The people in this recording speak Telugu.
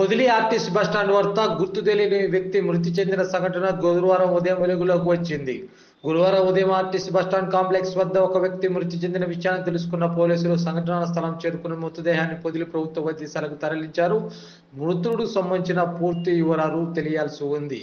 పొదిలి ఆర్టీసీ బస్టాండ్ వద్ద గుర్తు తెలియని వ్యక్తి మృతి చెందిన సంఘటన గురువారం ఉదయం వెలుగులోకి వచ్చింది. గురువారం ఉదయం ఆర్టీసీ బస్టాండ్ కాంప్లెక్స్ వద్ద ఒక వ్యక్తి మృతి చెందిన విషయాన్ని తెలుసుకున్న పోలీసులు సంఘటనా స్థలం చేరుకుని మృతదేహాన్ని పొదిలి ప్రభుత్వ వైద్యశాలకు తరలించారు. మృతుడు సంబంధించిన పూర్తి వివరాలు తెలియాల్సి ఉంది.